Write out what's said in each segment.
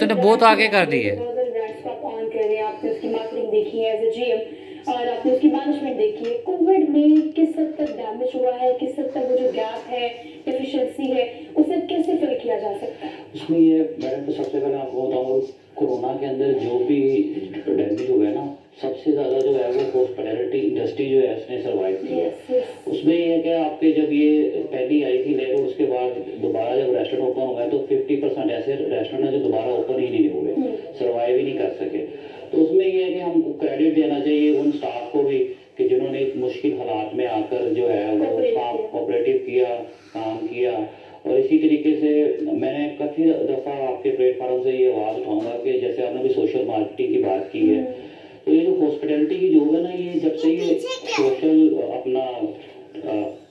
तूने बहुत आगे कर दी है। और आपने उसकी मैनेजमेंट देखी है कोविड में किस हद तक डैमेज हुआ है किस हद तक वो जो गैप है एफिशिएंसी है उसे कैसे फिल किया जा सकता है उसमें ये मैडम तो सबसे पहले आपको बताऊँ, कोरोना के अंदर जो भी डैमेज हुआ है ना सबसे ज़्यादा है हॉस्पिटैलिटी इंडस्ट्री जो है उसने सर्वाइव किया। है यस यस उसमें ये है कि आपके जब ये पहली आई थी लेयर उसके बाद दोबारा जब रेस्टोरेंट ओपन हुआ है तो फिफ्टी परसेंट ऐसे रेस्टोरेंट है जो दोबारा ओपन ही नहीं हुए सर्वाइव ही नहीं कर सके। तो उसमें ये है कि हमको क्रेडिट देना चाहिए उन स्टाफ को भी कि जिन्होंने इस मुश्किल हालात में आकर जो है वो काम किया। कोऑपरेटिव किया काम किया। और इसी तरीके से मैंने काफ़ी दफ़ा आपके प्लेटफॉर्म से ये आवाज़ उठाऊँगा कि जैसे आपने भी सोशल मार्केटिंग की बात की है तो ये जो हॉस्पिटैलिटी की जॉब है ना ये जब से ये सोशल अपना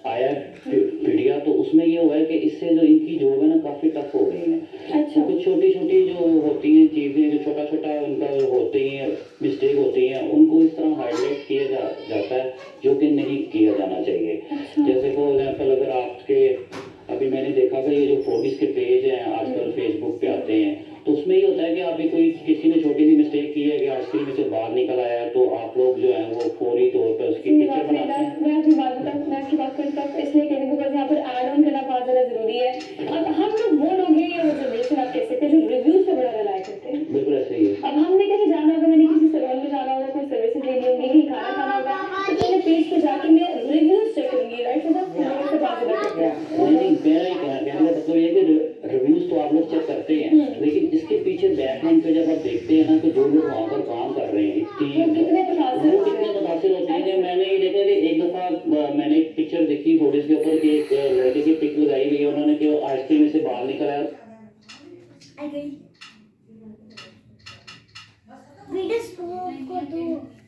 आया मीडिया तो उसमें ये हुआ है कि इससे जो इनकी जॉब है ना काफ़ी टफ हो गई है। अच्छा। क्योंकि छोटी छोटी जो होती हैं चीज़ें जो छोटा छोटा उनका जो होती हैं मिस्टेक होती हैं उनको इस तरह हाईलाइट किया जा, जाता है जो कि नहीं किया जाना चाहिए। अच्छा। जैसे फॉर एग्ज़ाम्पल अगर आपके अभी मैंने देखा कि ये जो फोबिस के पेज हैं आजकल फेसबुक पे आते हैं तो उसमें ये होता है कि अभी कोई किसी ने छोटी सी मिस्टेक की है कि आइसक्रीम में से बाहर निकल आया तो आप लोग जो है वो फौरी तौर पर उसकी पिक्चर बनाते हैं। मैं मैं बात बताऊँ मैं आपकी बात करता इसलिए कहने को बिकॉज़ यहाँ पर ऐड ऑन करना बहुत ज़्यादा ज़रूरी है। अब हम लोग वो लोग हैं या वो जनरेशन आप कह सकते हैं जो रिव्यूज़ पे बड़ा रिलाय करते हैं। बिल्कुल ऐसे ही है। अब हमने कहीं जाना होगा मैंने किसी सैलून में जाना होगा कोई सर्विसेज़ लेनी होगी कहीं खाना खाना होगा तो पहले पेज पे जाके मैं रिव्यूज़ चेक करूँगी राइट करते हैं। नहीं नहीं मेरा ये कहना कहने का मतलब ये कि रिव्यूज़ तो आप लोग चेक करते हैं लेकिन इसके पीछे बैकग्राउंड पे जब आप देखते हैं ना कि जो लोग वहाँ पर काम कितने होते हैं? मैंने ये देखा एक दफ़ा मैंने एक पिक्चर देखी फ़ोटोज़ के ऊपर कि एक लड़के की पिक लगाई गई है। उन्होंने कि आइसक्रीम में से बाहर निकल आया वीडियो को